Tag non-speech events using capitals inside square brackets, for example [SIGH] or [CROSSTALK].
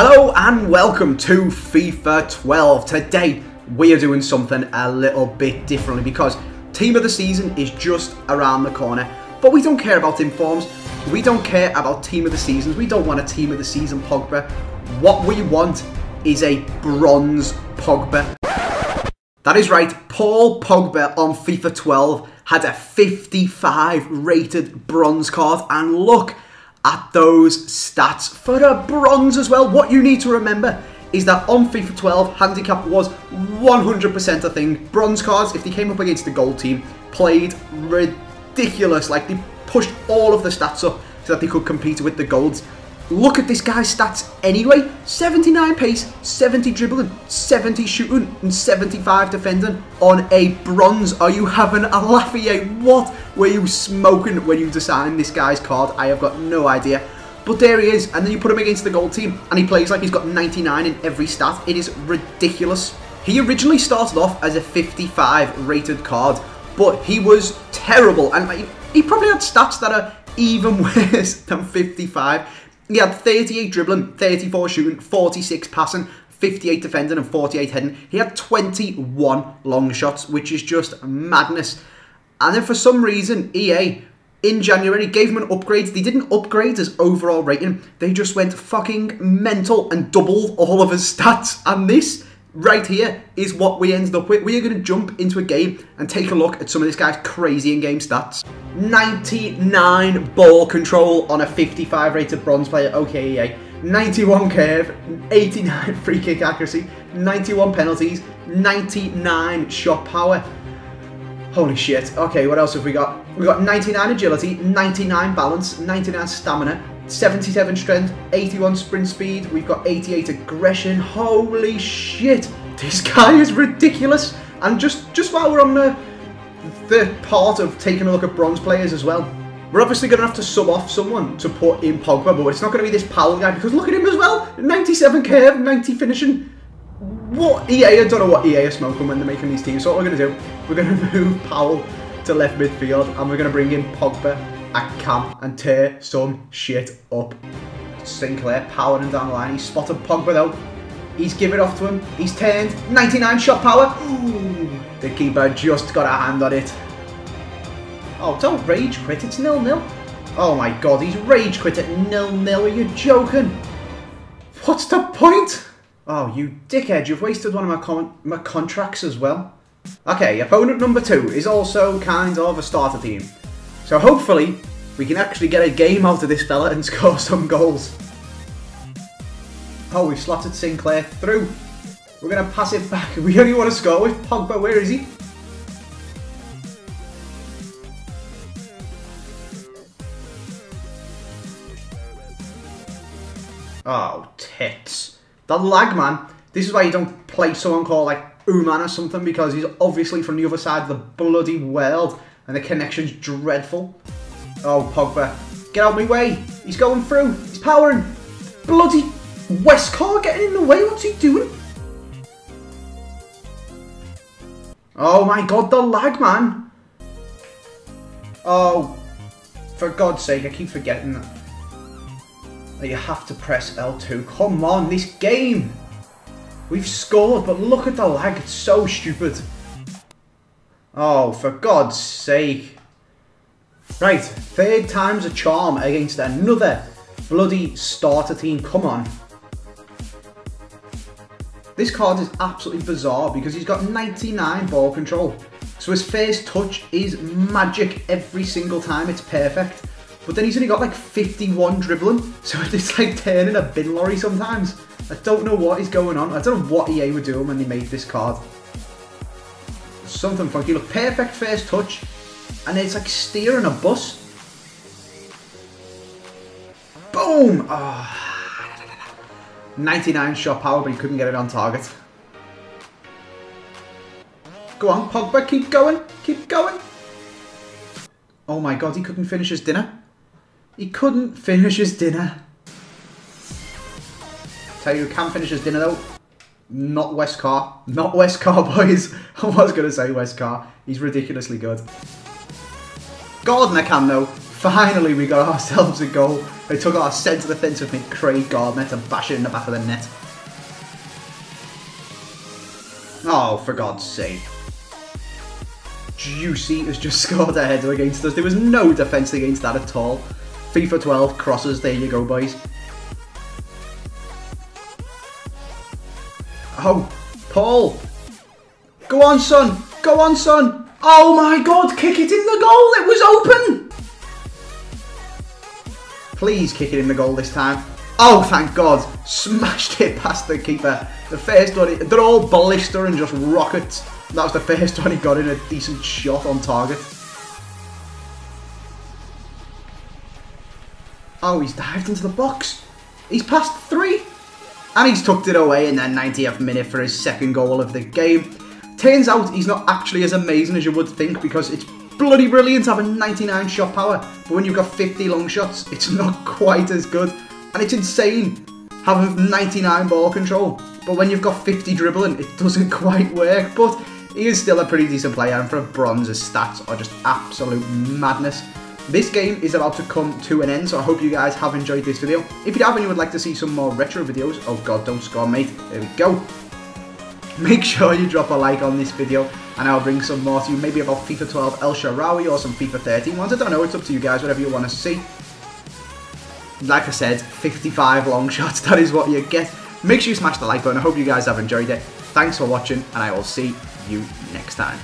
Hello and welcome to FIFA 12. Today we are doing something a little bit differently because team of the season is just around the corner. But we don't care about informs. We don't care about team of the seasons. We don't want a team of the season Pogba. What we want is a bronze Pogba. That is right, Paul Pogba on FIFA 12 had a 55 rated bronze card and look at those stats for a bronze as well. What you need to remember is that on FIFA 12, handicap was 100% a thing. Bronze cards, if they came up against the gold team, played ridiculous. Like, they pushed all of the stats up so that they could compete with the golds. Look at this guy's stats anyway. 79 pace, 70 dribbling, 70 shooting, and 75 defending on a bronze. Are you having a laugh at What were you smoking when you designed this guy's card? I have got no idea. But there he is, and then you put him against the gold team, and he plays like he's got 99 in every stat. It is ridiculous. He originally started off as a 55 rated card, but he was terrible, and he probably had stats that are even [LAUGHS] worse than 55. He had 38 dribbling, 34 shooting, 46 passing, 58 defending and 48 heading. He had 21 long shots, which is just madness. And then for some reason, EA in January gave him an upgrade. They didn't upgrade his overall rating. They just went fucking mental and doubled all of his stats. And this right here is what we ended up with. We are going to jump into a game and take a look at some of this guy's crazy in-game stats. 99 ball control on a 55 rated bronze player. Okay, yeah. 91 curve, 89 [LAUGHS] free kick accuracy, 91 penalties, 99 shot power. Holy shit. Okay, what else have we got? We got 99 agility, 99 balance, 99 stamina, 77 strength, 81 sprint speed, we've got 88 aggression. Holy shit, this [LAUGHS] guy is ridiculous. And just, just while we're on the, the part of taking a look at bronze players as well, we're obviously going to have to sub off someone to put in Pogba, but it's not going to be this Powell guy because look at him as well. 97 curve, 90 finishing. What EA, I don't know what EA are smoking when they're making these teams. So what we're going to do, we're going [LAUGHS] to move Powell to left midfield and we're going to bring in Pogba at cam and tear some shit up. Sinclair powering down the line. He's spotted Pogba though. He's given off to him. He's turned. 99 shot power. Ooh, the keeper just got a hand on it. Oh, don't rage quit. It's nil-nil. Oh my god, he's rage quit at nil-nil. Are you joking? What's the point? Oh, you dickhead. You've wasted one of my, con my contracts as well. Okay, opponent number two is also kind of a starter team. So hopefully, we can actually get a game out of this fella and [LAUGHS] score some goals. Oh, we've slotted Sinclair through. We're going to pass it back. [LAUGHS] We only want to score with Pogba. Where is he? Oh, tits. The lag, man. This is why you don't play someone called, like, Uman or something, because he's obviously from the other side of the bloody world. And the connection's dreadful. Oh, Pogba. Get out of my way. He's going through. He's powering. Bloody Westcar getting in the way. What's he doing? Oh my god, the lag, man. Oh, for God's sake, I keep forgetting that. You have to press L2. Come on, this game. We've scored, but look at the lag. It's so stupid. Oh, for God's sake. Right, third time's a charm against another bloody starter team. Come on. This card is absolutely bizarre because he's got 99 ball control. So his first touch is magic every single time. It's perfect. But then he's only got like 51 dribbling. So [LAUGHS] it's like turning a bin lorry sometimes. I don't know what is going on. I don't know what EA were doing when they made this card something funky. Look, perfect first touch. And it's like steering a bus. Boom! Oh. 99 shot power, but he couldn't get it on target. Go on, Pogba, keep going. Keep going. Oh my god, he couldn't finish his dinner. He couldn't finish his dinner. Tell you who can finish his dinner though. Not Westcar. Not Westcar, [LAUGHS] boys. I was going to say Westcar. He's ridiculously good. Gardner can, though. Finally, we got ourselves a goal. They took our centre defensive mid Craig Gardner to bash it in the back of the net. Oh, for God's sake. Juicy has just [LAUGHS] scored a header against us. There was no defence against that at all. FIFA 12 crosses, there you go, boys. Oh, Paul. Go on, son. Go on, son. Oh my god, kick it in the goal. It was open. Please kick it in the goal this time. Oh, thank God. Smashed it past the keeper. The first one, they're all ballista and just rockets. That was the first one he got in a decent shot on target. Oh, he's dived into the box. He's passed three. And he's tucked it away in the 90th minute for his second goal of the game. Turns out he's not actually as amazing as you would think because it's bloody brilliant having 99 shot power. But when you've got 50 long shots, it's [LAUGHS] not quite as good. And it's insane having 99 ball control. But when you've got 50 dribbling, it doesn't [LAUGHS] quite work. But he is still a pretty decent player. And for a bronze, his stats are just absolute madness. This game is about to come to an end, so I hope you guys have enjoyed this video. If you have and you would like to see some more retro videos, oh god, don't score mate, there we go. Make sure you drop a like on this video, and I'll bring some more to you, maybe about FIFA 12 El Shaarawy or some FIFA 13 ones, I don't know, it's up to you guys, whatever you want to see. Like I said, 55 long [LAUGHS] shots, that is what you get. Make sure you smash the like button, I hope you guys have enjoyed it. Thanks for watching, and I will see you next time.